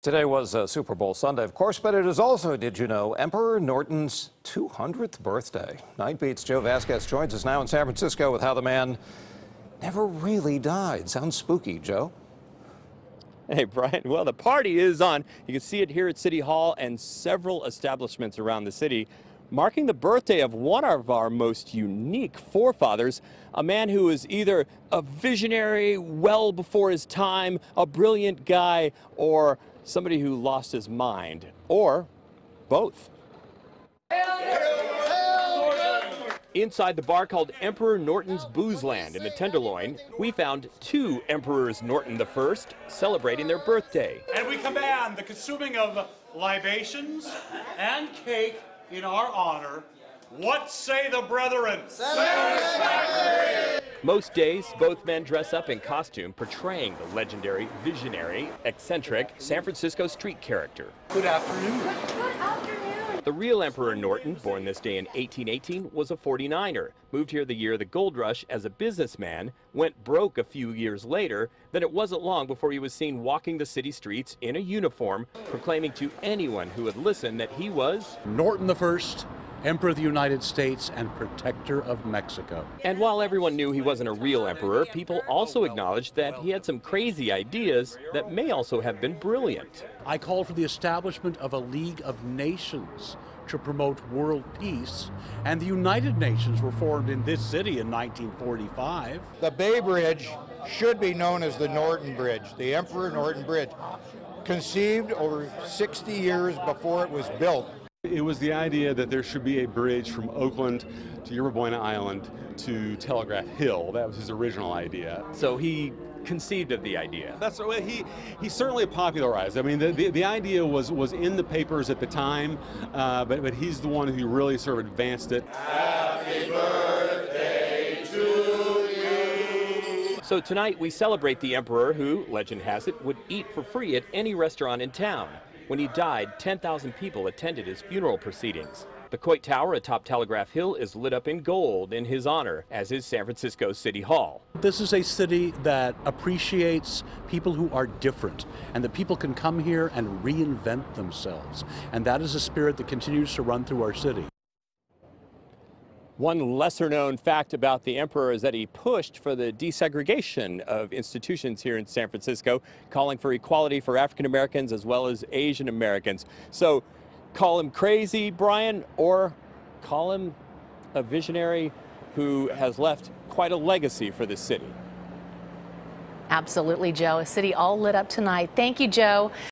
Today was uh, Super Bowl Sunday, of course, but it is also, did you know, Emperor Norton's 200th birthday. Night Beats Joe Vazquez joins us now in San Francisco with how the man never really died. Sounds spooky, Joe. Hey, Brian. Well, the party is on. You can see it here at City Hall and several establishments around the city, marking the birthday of one of our most unique forefathers, a man who was either a visionary well before his time, a brilliant guy, or somebody who lost his mind, or both. Inside the bar called Emperor Norton's Boozeland in the Tenderloin, we found two Emperors Norton I celebrating their birthday. And we command the consuming of libations and cake in our honor. What say the brethren? Most days, both men dress up in costume, portraying the legendary, visionary, eccentric San Francisco street character. Good afternoon. Good afternoon. The real Emperor Norton, born this day in 1818, was a 49er. Moved here the year of the gold rush as a businessman, went broke a few years later. Then it wasn't long before he was seen walking the city streets in a uniform, proclaiming to anyone who would listen that he was Norton the First, Emperor of the United States and Protector of Mexico. And while everyone knew he wasn't a real emperor, people also acknowledged that he had some crazy ideas that may also have been brilliant. I called for the establishment of a League of Nations to promote world peace, and the United Nations were formed in this city in 1945. The Bay Bridge should be known as the Norton Bridge, the Emperor Norton Bridge, conceived over 60 years before it was built. It was the idea that there should be a bridge from Oakland to Yerba Buena Island to Telegraph Hill. That was his original idea. So he conceived of the idea. That's what he he certainly popularized. I mean, the, the, the idea was was in the papers at the time, uh, but but he's the one who really sort of advanced it. Happy birthday to you. So tonight we celebrate the emperor who, legend has it, would eat for free at any restaurant in town. When he died, 10,000 people attended his funeral proceedings. The Coit Tower atop Telegraph Hill is lit up in gold in his honor, as is San Francisco City Hall. This is a city that appreciates people who are different, and that people can come here and reinvent themselves. And that is a spirit that continues to run through our city. One lesser known fact about the emperor is that he pushed for the desegregation of institutions here in San Francisco, calling for equality for African Americans as well as Asian Americans. So call him crazy, Brian, or call him a visionary who has left quite a legacy for this city. Absolutely, Joe. A city all lit up tonight. Thank you, Joe.